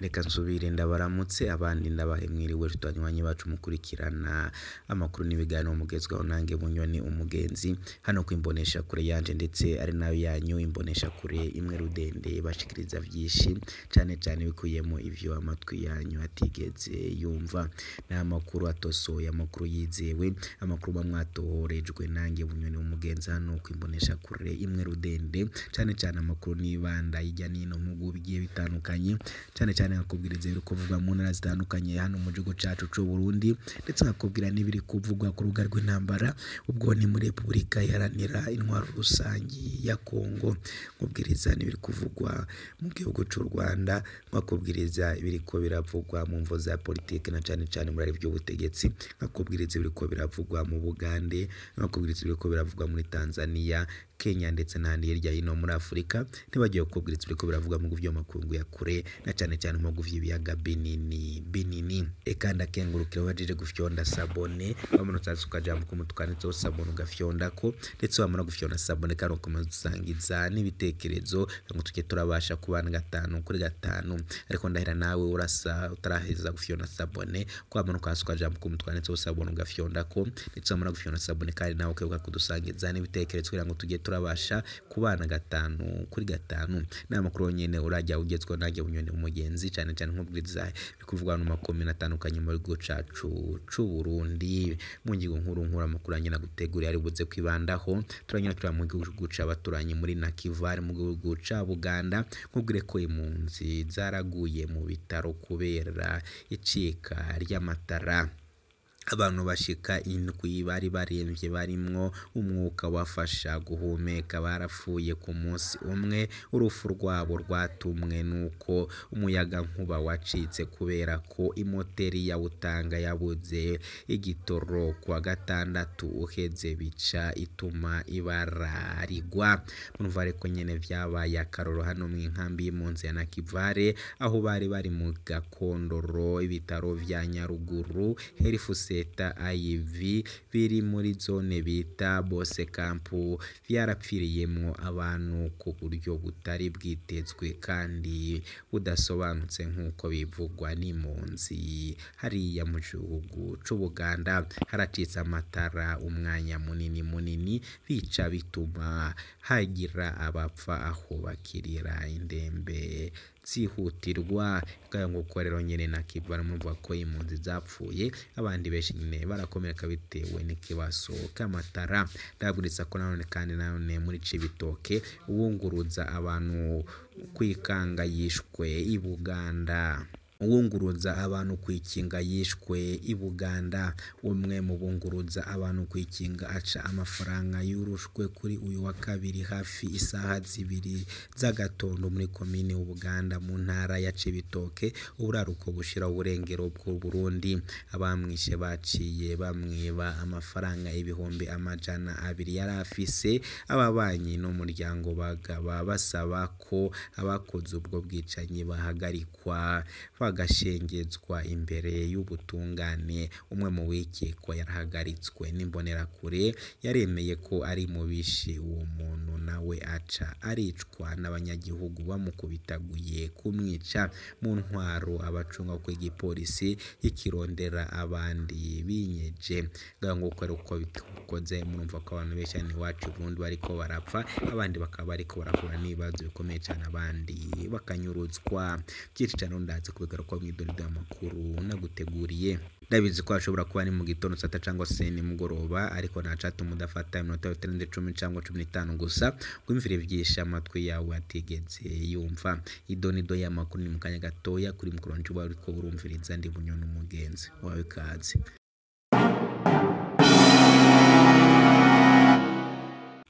reka nsubire ndabaramutse abandi ndabahe mwiriwe tutanywanyi bacu mukurikirana. Amakuru n'ibiganiro mugezwaho nange bunyoni umugenzi. Hano kwimbonesha kure yanje ndetse ari na yo yanyu imbonesha kure imwe rudende bashikiriza vyinshi cane cane bikuyemo ivyo amatwi yanyu atigeze yumva. Ni amakuru atosoye amakuru yizewe amakuru ba mwatohorejwe nange bunyoni umugenzi hano kwimbonesha kure imwe rudende cane cane amakuru nibanda hirya nino mu bigiye bitandukanye cane cane nkakubwiriza ibiri kuvugwa mu ntara zitandukanye hano mu gihugu cacu c'u Burundi ndetse nkakubwira n'ibiri kuvugwa ku rubuga rw'intambara ubwo ni muri Repubulika iharanira intwaro rusangi ya Kongo nkubwiriza n'ibiri kuvugwa mu gihugu c'u Rwanda nkakubwiriza ibiriko biravugwa mu mvo za politike na cane cane muri by'ubutegetsi nkakubwiriza ibiriko biravugwa mu Bugande nkakubwiriza ibiriko biravugwa muri Tanzania Kenya ndetse n'ahandi hirya hino muri Afurika ntibagiye kukubwira turi ko biravuga mu byo makungu ya kure na cyane cyane mu vy'ibiyaga binini binini. Ekanda kengurukira wajije gufyonda sabone wamanutse ukajambo ku mutwe kanditseho sabone ugafyondako ndetse wamara gufyonda sabone kandi ukomeza usangiza n'ibitekerezo ngo tujye turabasha kubana gatanu kuri gatanu. Ariko ndahera nawe urasa utaraheza gufyonda sabone ko wamanuka hasi ukajambo ku mutwe kanditseho sabone ugafyondako ndetse wamara gufyonda sabone kandi nawe ukibuka kudusangiza n'ibitekerezo kugira ngo tujye turabasha kubana gatanu kuri gatanu. Ni amakuru nyene urajya ugezweho nanjye bunyoni umugenzi cyane cyane nk'ubwiriza bikuvugwa mu makomine atandukanye mu gihugu cacu c'u Burundi mu ngingo nkuru nkuru amakuru anyina gutegura ari buze kwibandaho. Turanyura turi mu gihugu c'abaturanyi muri Nakivari mu gihugu ca Buganda. Nkubwire ko impunzi zaraguye mu bitaro kubera icika ry'amatara. Abantu bashika indwi bari baremvye barimwo umwuka wafasha guhumeka barapfuye ku munsi umwe urupfu rwabo rwatumwe nuko umuyaga nkuba wacitse kubera ko imoteri yawutanga yabuze igitoro kwa gatandatu uheze bica ituma ibara rigwa. Murumva ariko nyene vyabaye akaroro hano mu nkambi y'impunzi ya Nakivale aho bari bari mu gakondoro ibitaro vya Nyaruguru herifuse seta IV biri muri zone bita bose kampu vyarapfiriyemwo abantu ku buryo butari bwitezwe kandi budasobanutse nk'uko bivugwa n'impunzi hariya mu gihugu c'Ubuganda haracitse amatara umwanya munini munini bica bituma hagira abapfa aho bakirira indembe. Zihutirwa kaya nguko rero nyene nakivana mumva ko impunzi zapfuye abandi benshi nyine barakomereka bitewe n'ikibazo k'amatara ndabwiriza ko nanone kandi nanone muri Cibitoke uwunguruza abantu kwikanga yishwe i Buganda. Uwunguruza abantu kwikinga yishwe i Buganda. Umwe mu bunguruza abantu kwikinga aca amafaranga yurushwe kuri uyu wa kabiri hafi isaha zibiri z'agatondo muri komine Buganda mu ntara ya Cibitoke uburaruko bushira uburengero bw'u Burundi. Abamwishe baciye bamwiba amafaranga ibihumbi amajana abiri yari afise ababanyi n'umuryango bagaba basaba ko abakoze ubwo bwicanyi bahagarikwa. Bagashengezwa imbere y'ubutungane. Umwe mu wikekwa yarahagaritswe n'imbonerakure yaremeye ko ari mu bishi uwo muntu nawe aca aricwa n'abanyagihugu bamukubitaguye kumwica. Mu ntwaro abacunga ko igipolisi ikirondera abandi binyeje. Ngaho nguko ari uko bikoze murumva ko abantu benshi hano iwacu Burundi bariko barapfa abandi bakaba bariko barahura n'ibibazo bikomeye cyane abandi bakanyuruzwa byinshi cyane ndazi kubigaruka mu idoni ry'amakuru naguteguriye. Ndabizi ko hashobora kuba ni mu gitondo sata cyangwa se nimugoroba ariko ntacatuma udafata iminota bitarenze icumi cyangwa cumi n'itanu gusa wumvire byinshi amatwi yawe atigeze yumva. Idonido y'amakuru ni mu kanya gatoya kuri mukuru wanjye uba ariko urumviriza ndi bunyoni umugenzi. Wawe ikaze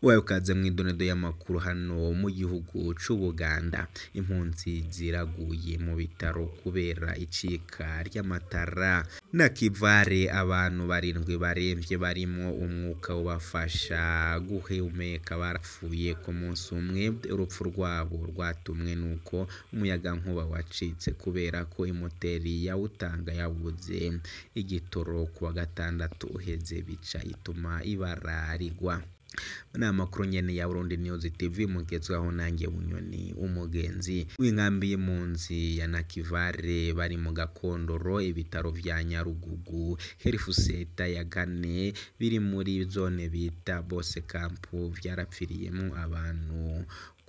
wawe ukaze mu idonedo y'amakuru hano mu gihugu c'Ubuganda. Impunzi ziraguye mu bitaro kubera icika ry'amatara. Na kivare abantu barindwi baremvye barimwo umwuka ubafasha guhumeka barapfuye ku munsi umwe. Urupfu rwabo rwatumwe nuko umuyaga nkuba wacitse kubera ko imoteri yawutanga yabuze. Igitoro kuwa gatandatu uheze bica ituma ibara rigwa. Ni amakuru nyene ya Burundi News TV mugezwaho nanjye bunyoni umugenzi. W'inkambi y'impunzi ya Nakivale bari mu gakondoro ibitaro vya Nyarugugu. Health Center ya kane biri muri zone bita Bose Camp vyarapfiriyemo abantu.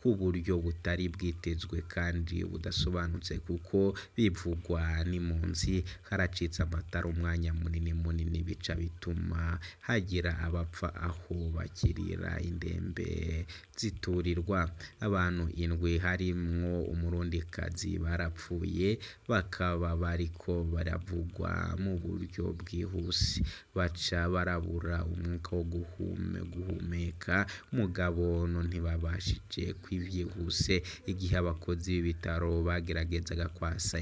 Ku buryo butari bwitezwe kandi budasobanutse kuko bivugwa n'impunzi haracitse amatara umwanya munini munini bica bituma hagira abapfa aho bakirira indembe ziturirwa. Abantu indwi harimwo umurundikazi barapfuye bakaba bariko baravugwa mu buryo bwihuse. Baca barabura umwuka wo guhume guhumeka mugabo no ntibabashije kwivyihuse igihe abakozi b'ibitaro bageragezaga kwasa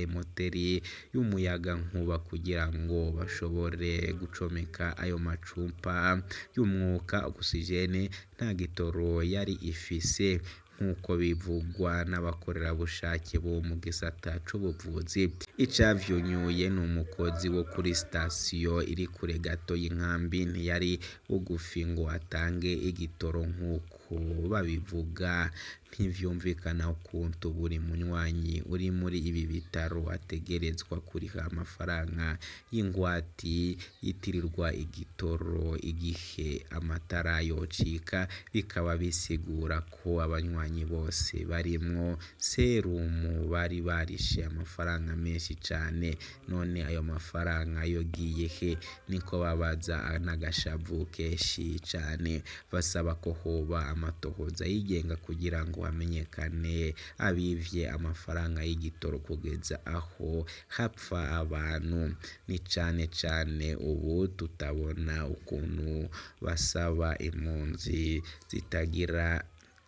y'umuyaga nkuba kugira ngo bashobore gucomeka ayo macupa y'umwuka oxygene nta gitoro yari ifise. Nk'uko bivugwa n'abakorerabushake bo mu gisata c'ubuvuzi icavyunyuye ni umukozi wo kuri sitasiyo iri kure gato y'inkambi. Ntiyari bugufi ngo atange igitoro nk'uko babivuga. Ntivyumvikana ukuntu buri munywanyi uri muri ibi bitaro ategerezwa kuriha amafaranga y'ingwati yitirirwa igitoro igihe amatara yocika. Bikaba bisigura ko abanywanyi bose barimwo. Serumu bari barishe amafaranga menshi cane. None ayo mafaranga yogiye he? Niko babaza n'agashavu kenshi cane. Basaba ko hoba amatohoza yigenga kugira ngo hamenyekane. Abivye amafaranga y'igitoro kugeza aho hapfa abantu. Ni cane cane ubu tutabona ukuntu basaba impunzi zitagira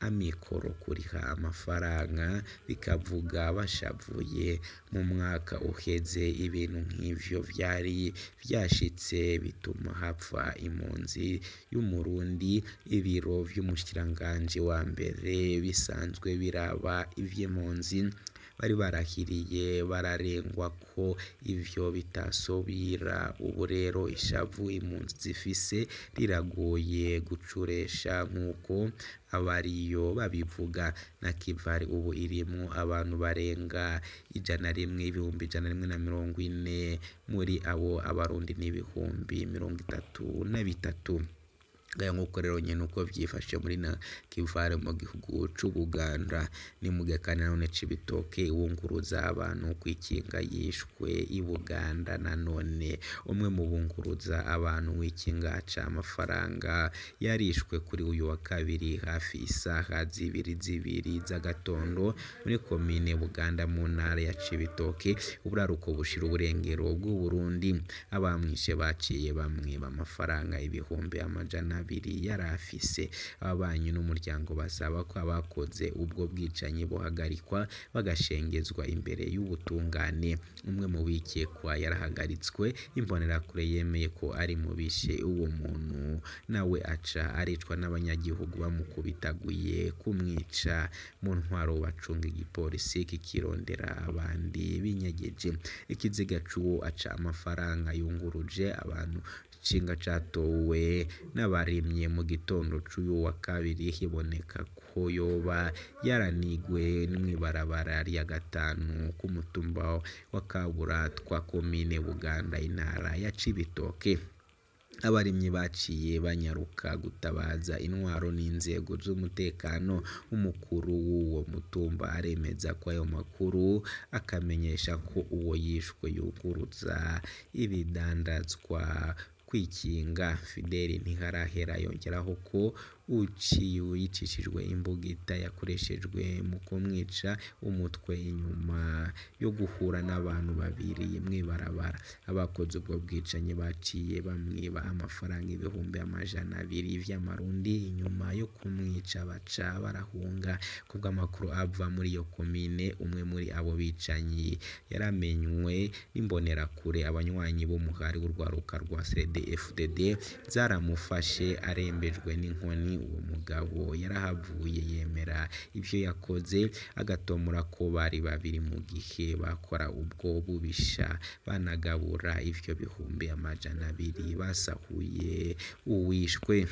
amikoro kuriha amafaranga bikavuga bashavuye mu mwaka uheze. Ibintu nk'ivyo vyari vyashitse bituma hapfa impunzi y'umurundi. Ibiro vy'umushikiranganji wa mbere bisanzwe biraba ivy'impunzi. Bari barahiriye bararengwa ko ivyo bitasubira ubu rero ishavu impunzi zifise riragoye gucuresha nk'uko abariyo babivuga. Nakivale ubu irimwo abantu barenga ijana rimwe ibihumbi ijana rimwe na mirongo ine muri abo abarundi n'ibihumbi mirongo itatu na bitatu. Ngaya nk'uko rero nyine uko vyifashe muri Nakivale mu gihugu c'Ubuganda. Ni mu gakane nanone c'ibitoke wunguruza abantu kwikinga yishwe i Buganda nanone umwe mu bunguruza abantu w'ikinga ca amafaranga. Yarishwe kuri uyu wa kabiri hafi isaha zibiri zibiri z'agatondo muri komine Buganda mu ntara ya Cibitoke uburaruko bushira uburengero bw'u Burundi. Abamwishe baciye bamwe b'amafaranga ibihumbi amajana abiri yari afise ababanyi n'umuryango basaba ko abakoze ubwo bwicanyi buhagarikwa bagashengezwa imbere y'ubutungane. Umwe mu bikekwa yarahagaritswe imbonerakure yemeye ko ari mu bishe uwo muntu. Nawe aca aricwa n'abanyagihugu bamukubitaguye kumwica. Mu ntwaro bacunga igipolisi kikirondera abandi binyegeje. Ikiziga c'uwo aca amafaranga yunguruje abantu nshinga catowe n'abarimye mu gitondo c'uyu wa kabiri hiboneka ko yoba yaranigwe mw'ibarabara rya gatanu ku mutumba wa Kaburatwa komine Buganda intara ya Cibitoke. Abarimyi baciye banyaruka gutabaza intwaro n'inzego z'umutekano. Umukuru w'uwo mutumba aremeza ko ayo makuru akamenyesha ko uwo yishwe yunguruza ibidandazwa kwikinga. Fideli Ntiharahera yongeraho ko uciye yicishijwe imbugita yakoreshejwe mu kumwica umutwe inyuma yo guhura n'abantu babiri mw'ibarabara abakoze ubwo bwicanyi baciye bamwiba amafaranga ibihumbi amajana abiri vy'amarundi inyuma yo kumwica baca barahunga kubw'amakuru ava muri iyo komine umwe muri abo bicanyi yaramenywe n'imbonerakure abanywanyi b'umuhari w'urwaruka rwa CDFDD zaramufashe arembejwe n'inkoni uwo mugabo yarahavuye yemera ivyo yakoze agatomora ko bari babiri mu gihe bakora ubwo bubisha. Banagabura ivyo bihumbi amajana abiri basahuye. Uwishwe.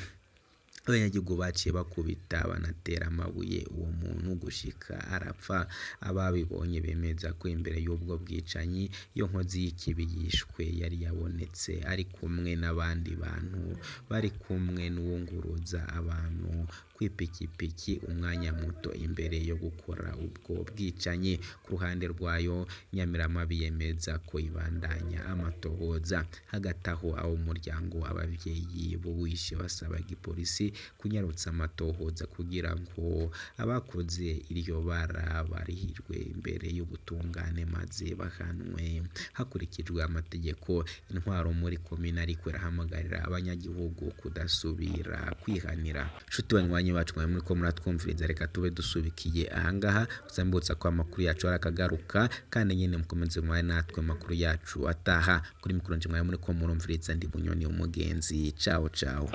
Abanyagihugu baciye bakubita banatera amabuye uwo muntu gushika arapfa. Ababibonye bemeza ko imbere y'ubwo bwicanyi iyo nkozi y'ikibi yishwe yari yabonetse. Ari kumwe n'abandi bantu bari kumwe n'uwunguruza abantu. Kw'ipikipiki umwanya muto imbere yo gukora ubwo bwicanyi. Ku ruhande rwayo Nyamiramabi yemeza ko ibandanya amatohoza. Hagati aho abo umuryango ababyeyi b'uwishe basaba igipolisi kunyarutsa amatohoza kugira ngo abakoze iryo bara barihirwe imbere y'ubutungane maze bahanwe. Hakurikijwe amategeko intwaro muri komine ariko irahamagarira abanyagihugu kudasubira kwihanira. Nshuti banywanyi bacu mwari muriko muratwumviriza. Reka tube dusubikiye ahangaha tuzambutsa ko amakuru yacu arakagaruka kandi nyine mukomeze mwari natwe amakuru yacu. Ataha kuri mikoro nje mwari muriko murumviriza ndi bunyoni umugenzi ciao ciao.